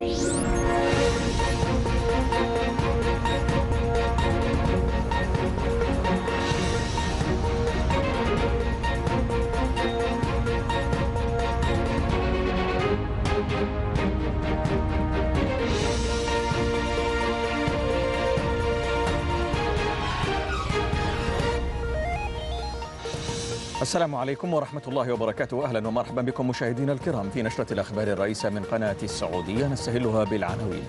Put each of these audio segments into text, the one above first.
Thank you. السلام عليكم ورحمة الله وبركاته. أهلا ومرحبا بكم مشاهدينا الكرام في نشرة الأخبار الرئيسة من قناة السعودية نستهلها بالعناوين.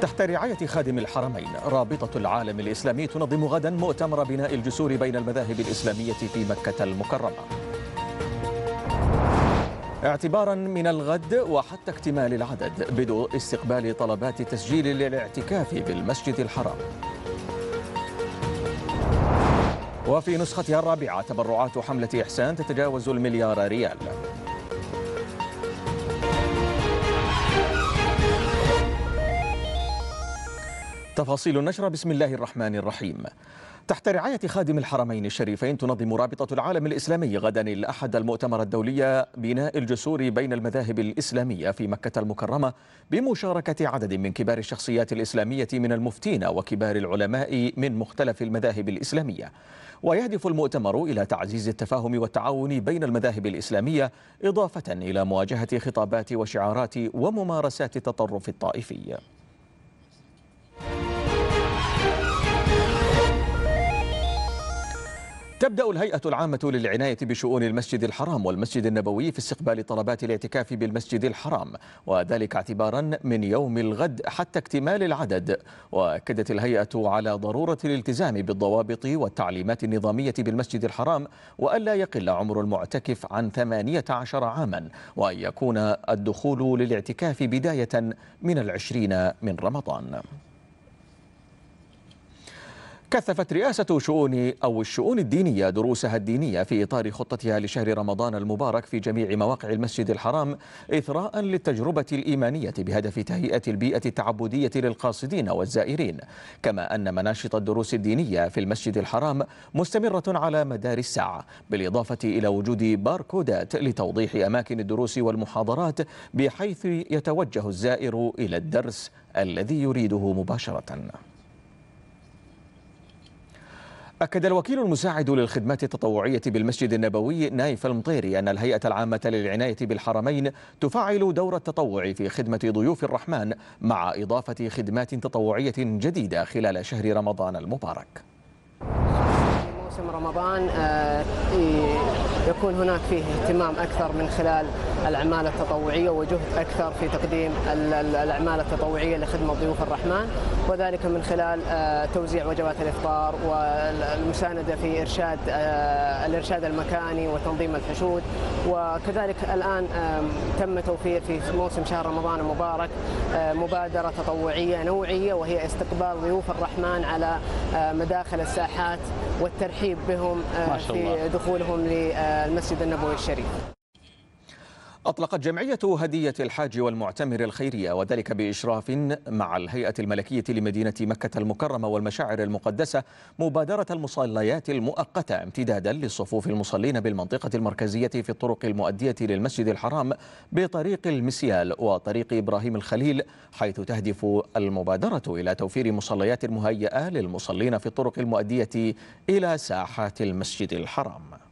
تحت رعاية خادم الحرمين رابطة العالم الإسلامي تنظم غدا مؤتمر بناء الجسور بين المذاهب الإسلامية في مكة المكرمة. اعتبارا من الغد وحتى اكتمال العدد بدء استقبال طلبات تسجيل للاعتكاف بالمسجد الحرام. وفي نسختها الرابعة تبرعات حملة إحسان تتجاوز المليار ريال. تفاصيل النشرة بسم الله الرحمن الرحيم. تحت رعاية خادم الحرمين الشريفين تنظم رابطة العالم الإسلامي غدا الأحد المؤتمر الدولي بناء الجسور بين المذاهب الإسلامية في مكة المكرمة بمشاركة عدد من كبار الشخصيات الإسلامية من المفتين وكبار العلماء من مختلف المذاهب الإسلامية. ويهدف المؤتمر إلى تعزيز التفاهم والتعاون بين المذاهب الإسلامية إضافة إلى مواجهة خطابات وشعارات وممارسات التطرف الطائفي. تبدأ الهيئة العامة للعناية بشؤون المسجد الحرام والمسجد النبوي في استقبال طلبات الاعتكاف بالمسجد الحرام وذلك اعتبارا من يوم الغد حتى اكتمال العدد. وأكدت الهيئة على ضرورة الالتزام بالضوابط والتعليمات النظامية بالمسجد الحرام وألا يقل عمر المعتكف عن 18 عاما وأن يكون الدخول للاعتكاف بداية من العشرين من رمضان. كثفت رئاسة شؤون أو الشؤون الدينية دروسها الدينية في إطار خطتها لشهر رمضان المبارك في جميع مواقع المسجد الحرام إثراء للتجربة الإيمانية بهدف تهيئة البيئة التعبدية للقاصدين والزائرين. كما أن مناشط الدروس الدينية في المسجد الحرام مستمرة على مدار الساعة بالإضافة إلى وجود باركودات لتوضيح أماكن الدروس والمحاضرات بحيث يتوجه الزائر إلى الدرس الذي يريده مباشرة. أكد الوكيل المساعد للخدمات التطوعية بالمسجد النبوي نايف المطيري أن الهيئة العامة للعناية بالحرمين تفعل دور التطوع في خدمة ضيوف الرحمن مع إضافة خدمات تطوعية جديدة خلال شهر رمضان المبارك. موسم رمضان يكون هناك فيه اهتمام أكثر من خلال الأعمال التطوعية وجهد أكثر في تقديم الأعمال التطوعية لخدمة ضيوف الرحمن وذلك من خلال توزيع وجبات الإفطار والمساندة في إرشاد الإرشاد المكاني وتنظيم الحشود. وكذلك الآن تم توفير في موسم شهر رمضان المبارك مبادرة تطوعية نوعية وهي استقبال ضيوف الرحمن على مداخل الساحات والترحيب بهم في دخولهم للمسجد النبوي الشريف. أطلقت جمعية هدية الحاج والمعتمر الخيرية وذلك بإشراف مع الهيئة الملكية لمدينة مكة المكرمة والمشاعر المقدسة مبادرة المصليات المؤقتة امتدادا لصفوف المصلين بالمنطقة المركزية في الطرق المؤدية للمسجد الحرام بطريق المسيال وطريق إبراهيم الخليل حيث تهدف المبادرة إلى توفير مصليات مهيئة للمصلين في الطرق المؤدية إلى ساحات المسجد الحرام.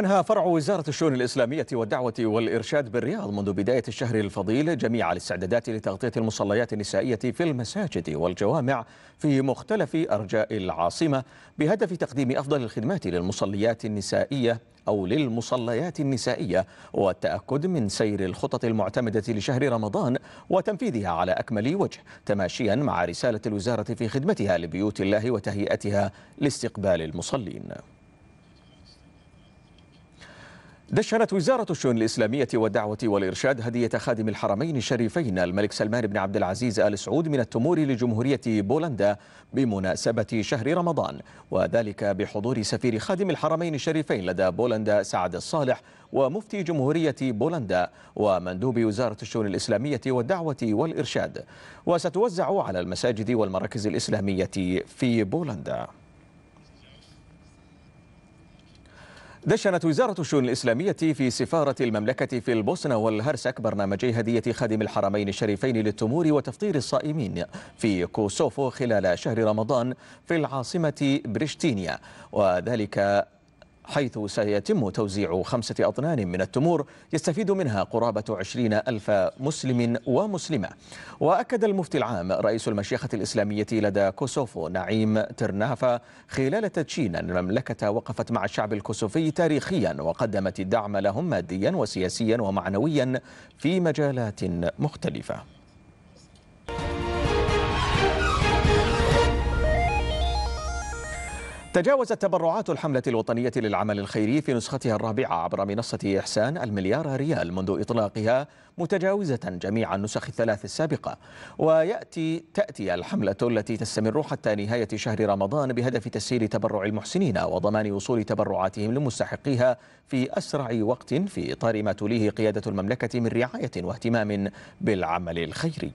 أنهى فرع وزارة الشؤون الإسلامية والدعوة والإرشاد بالرياض منذ بداية الشهر الفضيل جميع الاستعدادات لتغطية المصليات النسائية في المساجد والجوامع في مختلف أرجاء العاصمة بهدف تقديم أفضل الخدمات للمصليات النسائية أو للمصليات النسائية والتأكد من سير الخطط المعتمدة لشهر رمضان وتنفيذها على أكمل وجه تماشيا مع رسالة الوزارة في خدمتها لبيوت الله وتهيئتها لاستقبال المصلين. دشنت وزارة الشؤون الإسلامية والدعوة والإرشاد هدية خادم الحرمين الشريفين الملك سلمان بن عبد العزيز آل سعود من التمور لجمهورية بولندا بمناسبة شهر رمضان وذلك بحضور سفير خادم الحرمين الشريفين لدى بولندا سعد الصالح ومفتي جمهورية بولندا ومندوب وزارة الشؤون الإسلامية والدعوة والإرشاد. وستوزع على المساجد والمراكز الإسلامية في بولندا. دشنت وزارة الشؤون الإسلامية في سفارة المملكة في البوسنة والهرسك برنامجي هدية خادم الحرمين الشريفين للتمور وتفطير الصائمين في كوسوفو خلال شهر رمضان في العاصمة بريشتينيا. وذلك حيث سيتم توزيع خمسة أطنان من التمور يستفيد منها قرابة عشرين ألف مسلم ومسلمة. وأكد المفتي العام رئيس المشيخة الإسلامية لدى كوسوفو نعيم ترنافا خلال تدشين أن المملكة وقفت مع الشعب الكوسوفي تاريخيا وقدمت الدعم لهم ماديا وسياسيا ومعنويا في مجالات مختلفة. تجاوزت تبرعات الحملة الوطنية للعمل الخيري في نسختها الرابعة عبر منصة إحسان المليار ريال منذ إطلاقها متجاوزة جميع النسخ الثلاث السابقة. ويأتي تأتي الحملة التي تستمر حتى نهاية شهر رمضان بهدف تسهيل تبرع المحسنين وضمان وصول تبرعاتهم لمستحقيها في أسرع وقت في إطار ما تليه قيادة المملكة من رعاية واهتمام بالعمل الخيري.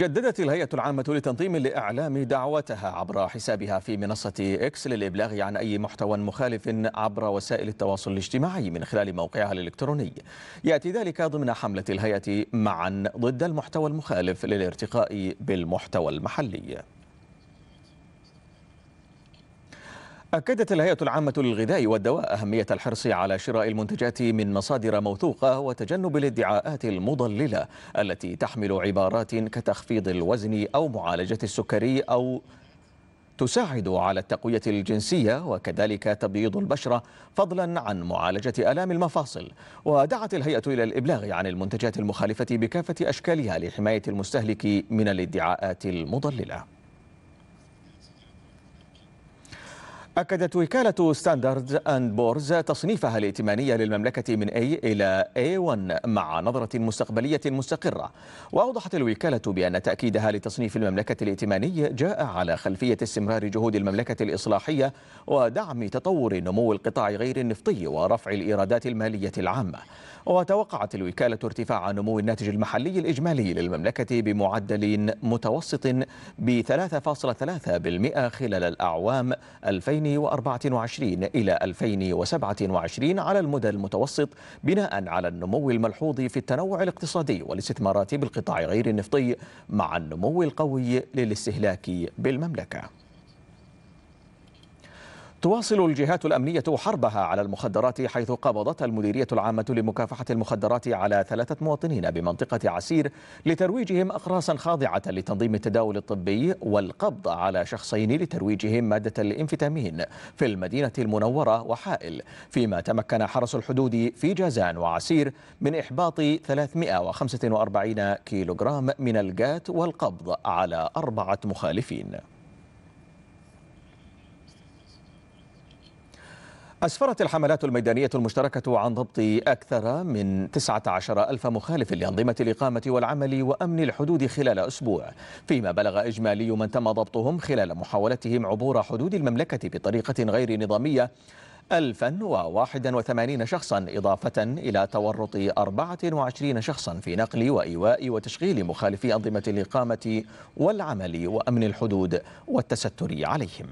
جددت الهيئة العامة لتنظيم الإعلام دعوتها عبر حسابها في منصة إكس للإبلاغ عن أي محتوى مخالف عبر وسائل التواصل الاجتماعي من خلال موقعها الإلكتروني. يأتي ذلك ضمن حملة الهيئة معا ضد المحتوى المخالف للارتقاء بالمحتوى المحلي. أكدت الهيئة العامة للغذاء والدواء أهمية الحرص على شراء المنتجات من مصادر موثوقة وتجنب الادعاءات المضللة التي تحمل عبارات كتخفيض الوزن أو معالجة السكري أو تساعد على التقوية الجنسية وكذلك تبييض البشرة فضلا عن معالجة آلام المفاصل. ودعت الهيئة إلى الإبلاغ عن المنتجات المخالفة بكافة أشكالها لحماية المستهلك من الادعاءات المضللة. أكدت وكالة ستاندرد آند بورز تصنيفها الائتمانية للمملكة من A إلى A1 مع نظرة مستقبلية مستقرة. وأوضحت الوكالة بأن تأكيدها لتصنيف المملكة الائتماني جاء على خلفية استمرار جهود المملكة الإصلاحية ودعم تطور نمو القطاع غير النفطي ورفع الإيرادات المالية العامة. وتوقعت الوكالة ارتفاع نمو الناتج المحلي الإجمالي للمملكة بمعدل متوسط ب 3.3% خلال الأعوام 2024 إلى 2027 على المدى المتوسط بناء على النمو الملحوظ في التنوع الاقتصادي والاستثمارات بالقطاع غير النفطي مع النمو القوي للاستهلاك بالمملكة. تواصل الجهات الأمنية حربها على المخدرات حيث قبضت المديرية العامة لمكافحة المخدرات على ثلاثة مواطنين بمنطقة عسير لترويجهم أقراصا خاضعة لتنظيم التداول الطبي والقبض على شخصين لترويجهم مادة الإنفتامين في المدينة المنورة وحائل. فيما تمكن حرس الحدود في جازان وعسير من إحباط 345 كيلوغرام من الجات والقبض على أربعة مخالفين. أسفرت الحملات الميدانية المشتركة عن ضبط أكثر من 19 ألف مخالف لأنظمة الإقامة والعمل وأمن الحدود خلال أسبوع فيما بلغ إجمالي من تم ضبطهم خلال محاولتهم عبور حدود المملكة بطريقة غير نظامية 1081 شخصا إضافة إلى تورط 24 شخصا في نقل وإيواء وتشغيل مخالفي أنظمة الإقامة والعمل وأمن الحدود والتستر عليهم.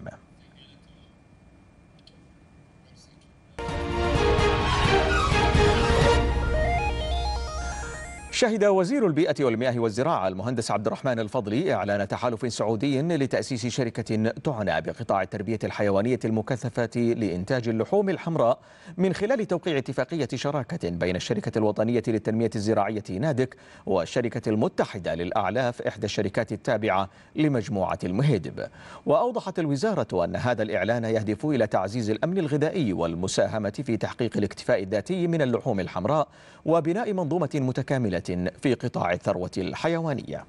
شهد وزير البيئة والمياه والزراعة المهندس عبد الرحمن الفضلي إعلان تحالف سعودي لتأسيس شركة تعنى بقطاع التربية الحيوانية المكثفة لإنتاج اللحوم الحمراء من خلال توقيع اتفاقية شراكة بين الشركة الوطنية للتنمية الزراعية نادك والشركة المتحدة للأعلاف إحدى الشركات التابعة لمجموعة المهيدب. وأوضحت الوزارة أن هذا الإعلان يهدف إلى تعزيز الأمن الغذائي والمساهمة في تحقيق الاكتفاء الذاتي من اللحوم الحمراء وبناء منظومة متكاملة في قطاع الثروة الحيوانية.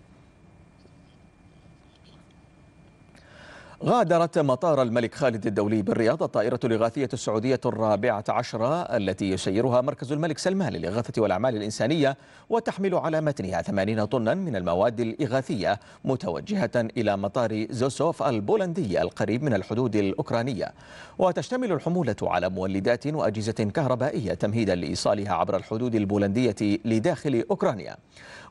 غادرت مطار الملك خالد الدولي بالرياض الطائرة الإغاثية السعودية الرابعة عشرة التي يسيرها مركز الملك سلمان للإغاثة والأعمال الإنسانية وتحمل على متنها 80 طنا من المواد الإغاثية متوجهة إلى مطار زوسوف البولندي القريب من الحدود الأوكرانية. وتشتمل الحمولة على مولدات وأجهزة كهربائية تمهيدا لإيصالها عبر الحدود البولندية لداخل أوكرانيا.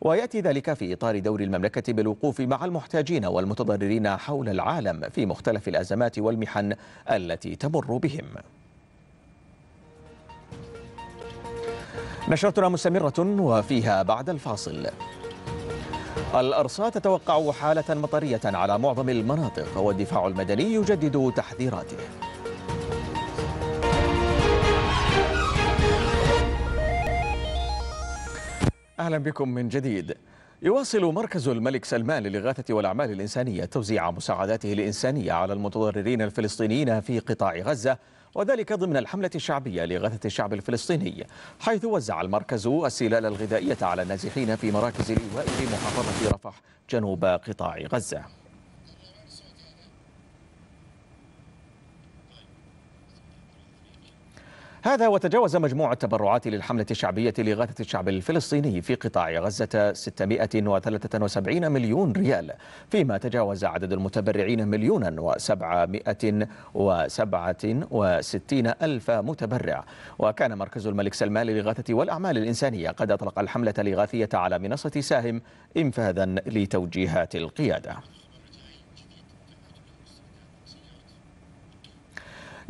ويأتي ذلك في إطار دور المملكة بالوقوف مع المحتاجين والمتضررين حول العالم في مختلف الأزمات والمحن التي تمر بهم. نشرتنا مستمرة وفيها بعد الفاصل. الأرصاد تتوقع حالة مطرية على معظم المناطق والدفاع المدني يجدد تحذيراته. أهلا بكم من جديد. يواصل مركز الملك سلمان للإغاثة والأعمال الإنسانية توزيع مساعداته الإنسانية على المتضررين الفلسطينيين في قطاع غزة وذلك ضمن الحملة الشعبية لإغاثة الشعب الفلسطيني حيث وزع المركز السلال الغذائية على النازحين في مراكز الإيواء في محافظة رفح جنوب قطاع غزة. هذا وتجاوز مجموع التبرعات للحملة الشعبية لإغاثة الشعب الفلسطيني في قطاع غزة 673 مليون ريال فيما تجاوز عدد المتبرعين مليونا و767 ألف متبرع. وكان مركز الملك سلمان للإغاثة والأعمال الإنسانية قد أطلق الحملة الإغاثية على منصة ساهم إنفاذا لتوجيهات القيادة.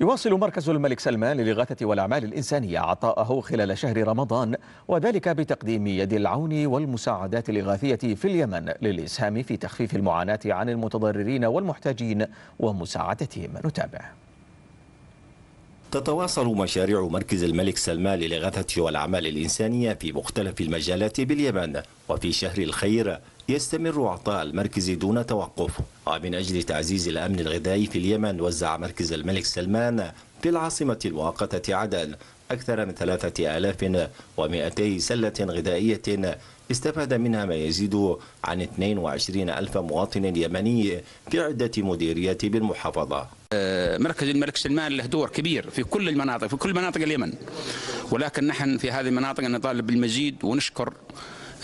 يواصل مركز الملك سلمان للإغاثة والأعمال الإنسانية عطاءه خلال شهر رمضان وذلك بتقديم يد العون والمساعدات الإغاثية في اليمن للإسهام في تخفيف المعاناة عن المتضررين والمحتاجين ومساعدتهم. نتابع. تتواصل مشاريع مركز الملك سلمان للإغاثة والأعمال الإنسانية في مختلف المجالات باليمن وفي شهر الخير يستمر عطاء المركز دون توقف. ومن أجل تعزيز الأمن الغذائي في اليمن وزع مركز الملك سلمان في العاصمة المؤقتة عدن أكثر من ثلاثة آلاف ومئتي سلة غذائية استفاد منها ما يزيد عن 22 ألف مواطن يمني في عدة مديريات بالمحافظة. مركز الملك سلمان له دور كبير في كل المناطق في كل مناطق اليمن. ولكن نحن في هذه المناطق نطالب بالمزيد ونشكر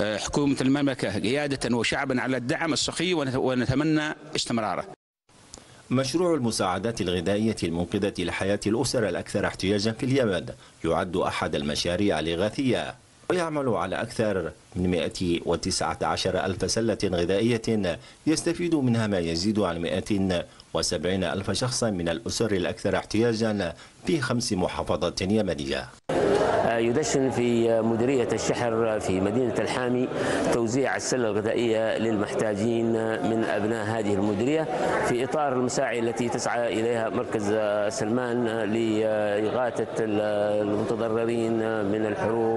آه، حكومة المملكة قيادة وشعبا على الدعم السخي ونتمنى استمراره. مشروع المساعدات الغذائية المنقذة لحياة الأسر الأكثر احتياجا في اليمن يعد أحد المشاريع الإغاثية ويعمل على أكثر من 119 ألف سلة غذائية يستفيد منها ما يزيد عن 170 ألف شخصا من الأسر الأكثر احتياجا في خمس محافظات يمنية. يدشن في مديرية الشحر في مدينة الحامي توزيع السلة الغذائية للمحتاجين من أبناء هذه المديرية في إطار المساعي التي تسعى إليها مركز سلمان لإغاثة المتضررين من الحروب.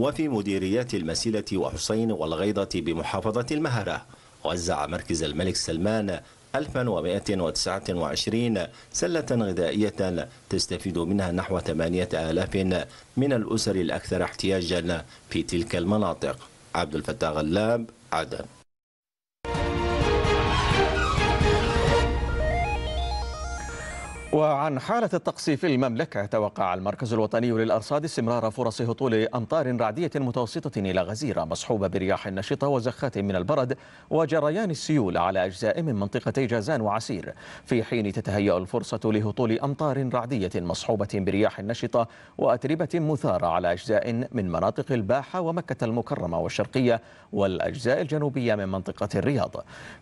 وفي مديريات المسيلة وحسين والغيضة بمحافظة المهرة وزع مركز الملك سلمان 1129 سلة غذائية تستفيد منها نحو 8000 من الأسر الأكثر احتياجا في تلك المناطق. عبد الفتاح غلاب عدن. وعن حالة الطقس في المملكة توقع المركز الوطني للأرصاد استمرار فرص هطول أمطار رعدية متوسطة إلى غزيرة مصحوبة برياح نشطة وزخات من البرد وجريان السيول على أجزاء من منطقتي جازان وعسير. في حين تتهيأ الفرصة لهطول أمطار رعدية مصحوبة برياح نشطة وأتربة مثارة على أجزاء من مناطق الباحة ومكة المكرمة والشرقية والأجزاء الجنوبية من منطقة الرياض.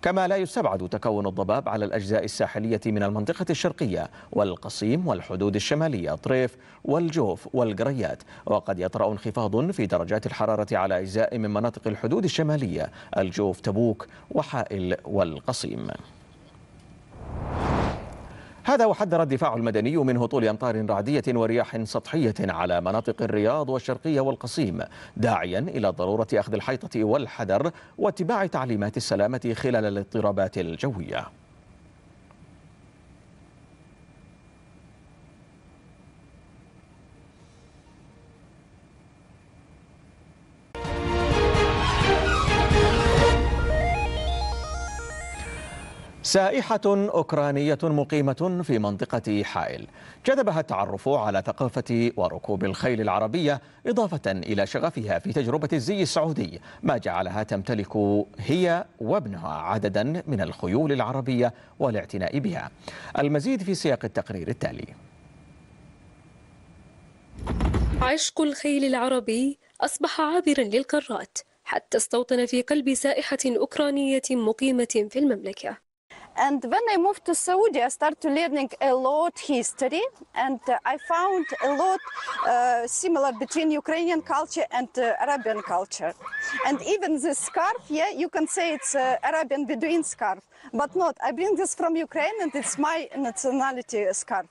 كما لا يستبعد تكون الضباب على الأجزاء الساحلية من المنطقة الشرقية. والقصيم والحدود الشمالية طريف والجوف والقريات وقد يطرأ انخفاض في درجات الحرارة على أجزاء من مناطق الحدود الشمالية الجوف تبوك وحائل والقصيم. هذا وحذر الدفاع المدني من هطول أمطار رعدية ورياح سطحية على مناطق الرياض والشرقية والقصيم داعيا إلى ضرورة أخذ الحيطة والحذر واتباع تعليمات السلامة خلال الاضطرابات الجوية. سائحة أوكرانية مقيمة في منطقة حائل. جذبها التعرف على ثقافة وركوب الخيل العربية إضافة إلى شغفها في تجربة الزي السعودي. ما جعلها تمتلك هي وابنها عددا من الخيول العربية والاعتناء بها. المزيد في سياق التقرير التالي. عشق الخيل العربي أصبح عابرا للقارات حتى استوطن في قلب سائحة أوكرانية مقيمة في المملكة. And when I moved to Saudi, I started learning a lot history, and uh, I found a lot uh, similar between Ukrainian culture and uh, Arabian culture. And even this scarf, yeah, you can say it's uh, Arabian Bedouin scarf, but not. I bring this from Ukraine, and it's my nationality scarf.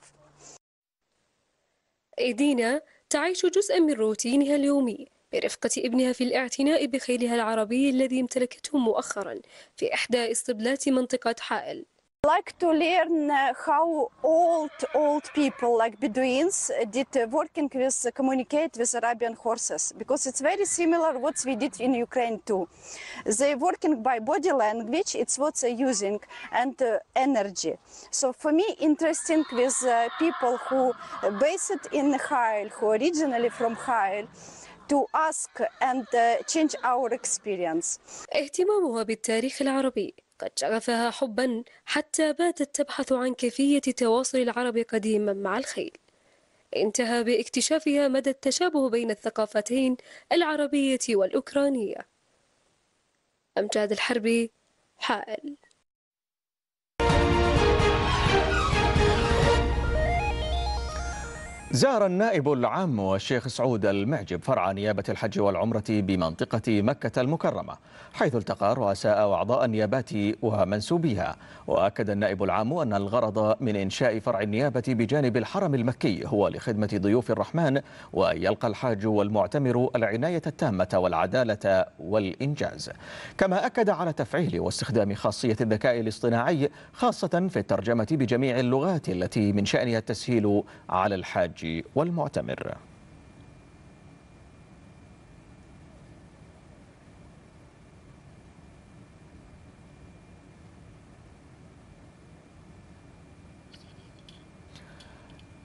إيدينا تعيش جزءا من روتينها اليومي برفقة ابنها في الاعتناء بخيلها العربي الذي امتلكته مؤخرا في إحدى اسطبلات منطقة حائل like to learn how old old people like Bedouins did working with communicate with Arabian horses because it's very similar what we did in Ukraine too. They working by body language, it's what they're using and uh, energy. So for me interesting with uh, people who based in Hail, who originally from Hail, to ask and uh, change our experience. اهتمامها بالتاريخ العربي. قد شغفها حبا حتى باتت تبحث عن كيفية تواصل العرب قديما مع الخيل. انتهى باكتشافها مدى التشابه بين الثقافتين العربية والأوكرانية. أمجاد الحربي حائل. زار النائب العام والشيخ سعود المعجب فرع نيابة الحج والعمرة بمنطقة مكة المكرمة حيث التقى رؤساء وأعضاء النيابات ومنسوبيها. وأكد النائب العام أن الغرض من إنشاء فرع النيابة بجانب الحرم المكي هو لخدمة ضيوف الرحمن وأن يلقى الحاج والمعتمر العناية التامة والعدالة والإنجاز. كما أكد على تفعيل واستخدام خاصية الذكاء الاصطناعي خاصة في الترجمة بجميع اللغات التي من شأنها التسهيل على الحاج والمعتمر.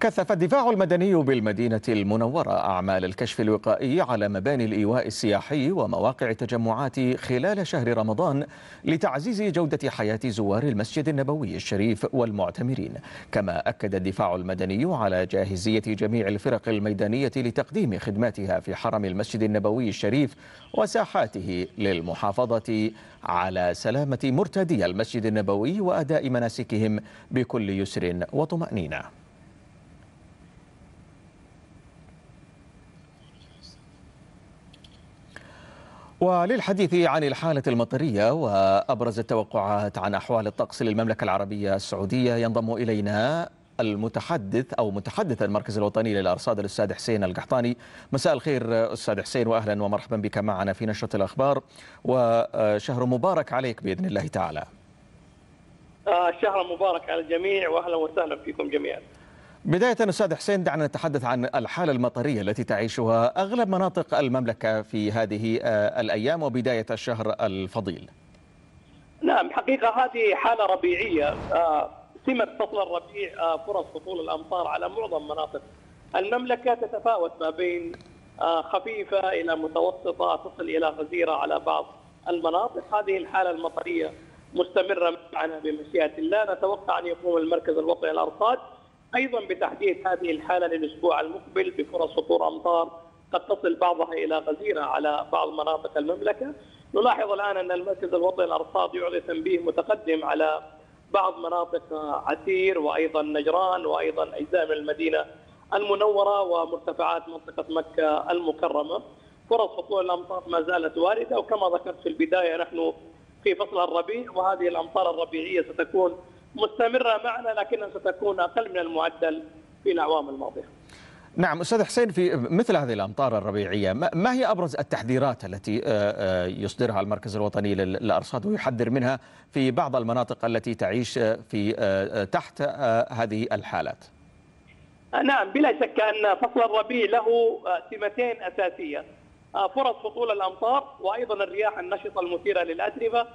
كثف الدفاع المدني بالمدينة المنورة أعمال الكشف الوقائي على مباني الإيواء السياحي ومواقع التجمعات خلال شهر رمضان لتعزيز جودة حياة زوار المسجد النبوي الشريف والمعتمرين. كما أكد الدفاع المدني على جاهزية جميع الفرق الميدانية لتقديم خدماتها في حرم المسجد النبوي الشريف وساحاته للمحافظة. على سلامة مرتدي المسجد النبوي وأداء مناسكهم بكل يسر وطمأنينة. وللحديث عن الحالة المطرية وأبرز التوقعات عن أحوال الطقس للمملكة العربية السعودية ينضم إلينا المتحدث أو متحدث المركز الوطني للأرصاد الأستاذ حسين القحطاني. مساء الخير أستاذ حسين وأهلا ومرحبا بك معنا في نشرة الأخبار. وشهر مبارك عليك بإذن الله تعالى. الشهر مبارك على الجميع وأهلا وسهلا فيكم جميعا. بداية أستاذ حسين دعنا نتحدث عن الحالة المطرية التي تعيشها أغلب مناطق المملكة في هذه الأيام وبداية الشهر الفضيل. نعم حقيقة هذه حالة ربيعية سمة فصل الربيع فرص هطول الأمطار على معظم مناطق المملكة تتفاوت ما بين خفيفة إلى متوسطة تصل إلى غزيرة على بعض المناطق. هذه الحالة المطرية مستمرة معنا بمشيئة الله. نتوقع أن يقوم المركز الوطني للأرصاد. أيضا بتحديد هذه الحالة للأسبوع المقبل بفرص هطول أمطار قد تصل بعضها إلى غزيرة على بعض مناطق المملكة. نلاحظ الآن أن المركز الوطني للأرصاد يعطي تنبيه متقدم على بعض مناطق عسير وأيضا نجران وأيضا أجزاء من المدينة المنورة ومرتفعات منطقة مكة المكرمة. فرص هطول الأمطار ما زالت واردة وكما ذكرت في البداية نحن في فصل الربيع وهذه الأمطار الربيعية ستكون مستمرة معنا لكنها ستكون أقل من المعدل في الأعوام الماضية. نعم أستاذ حسين في مثل هذه الأمطار الربيعية ما هي أبرز التحذيرات التي يصدرها المركز الوطني للأرصاد ويحذر منها في بعض المناطق التي تعيش في تحت هذه الحالات؟ نعم بلا شك أن فصل الربيع له سمتين أساسية. فرص هطول الأمطار وأيضا الرياح النشطة المثيرة للأتربة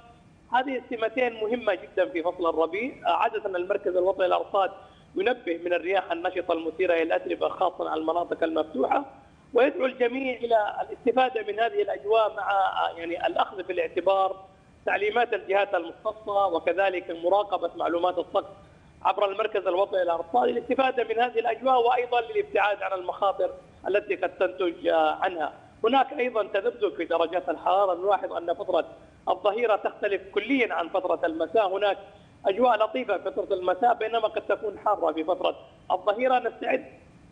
هذه السمتين مهمة جدا في فصل الربيع، عادة المركز الوطني للارصاد ينبه من الرياح النشطة المثيرة إلى الأتربة خاصه على المناطق المفتوحة ويدعو الجميع إلى الاستفادة من هذه الأجواء مع يعني الأخذ في الاعتبار تعليمات الجهات المختصة وكذلك مراقبة معلومات الطقس عبر المركز الوطني للارصاد للاستفادة من هذه الأجواء وأيضا للابتعاد عن المخاطر التي قد تنتج عنها. هناك أيضا تذبذب في درجات الحرارة نلاحظ أن فترة الظهيرة تختلف كليا عن فترة المساء هناك أجواء لطيفة في فترة المساء بينما قد تكون حارة في فترة الظهيرة نستعد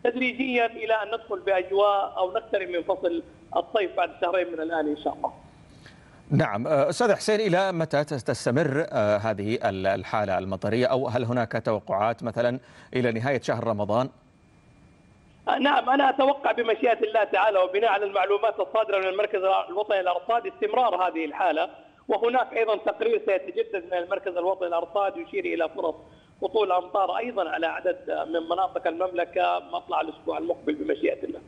تدريجيا إلى أن ندخل بأجواء أو نقترب من فصل الصيف بعد شهرين من الآن إن شاء الله. نعم أستاذ حسين إلى متى تستمر هذه الحالة المطرية أو هل هناك توقعات مثلا إلى نهاية شهر رمضان؟ نعم أنا أتوقع بمشيئة الله تعالى وبناء على المعلومات الصادرة من المركز الوطني للارصاد استمرار هذه الحالة وهناك أيضا تقرير سيتجدد من المركز الوطني للارصاد يشير إلى فرص هطول أمطار أيضا على عدد من مناطق المملكة مطلع الأسبوع المقبل بمشيئة الله.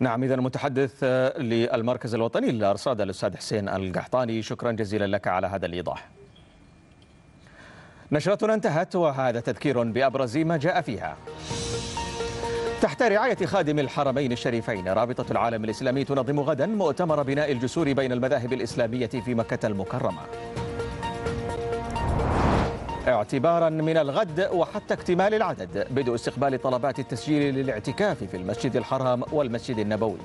نعم اذا المتحدث للمركز الوطني للارصاد الأستاذ حسين القحطاني شكرا جزيلا لك على هذا الإيضاح. نشرتنا انتهت وهذا تذكير بأبرز ما جاء فيها. تحت رعاية خادم الحرمين الشريفين رابطة العالم الإسلامي تنظم غدا مؤتمر بناء الجسور بين المذاهب الإسلامية في مكة المكرمة. اعتبارا من الغد وحتى اكتمال العدد بدء استقبال طلبات التسجيل للاعتكاف في المسجد الحرام والمسجد النبوي.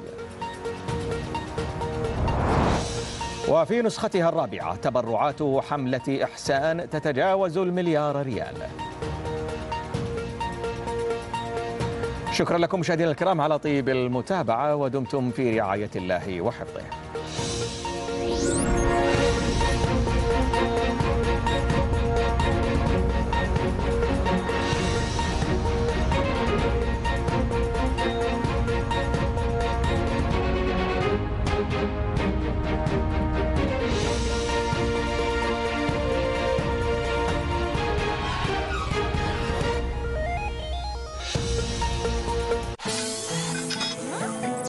وفي نسختها الرابعة تبرعات حملة إحسان تتجاوز المليار ريال. شكرا لكم مشاهدينا الكرام على طيب المتابعة ودمتم في رعاية الله وحفظه.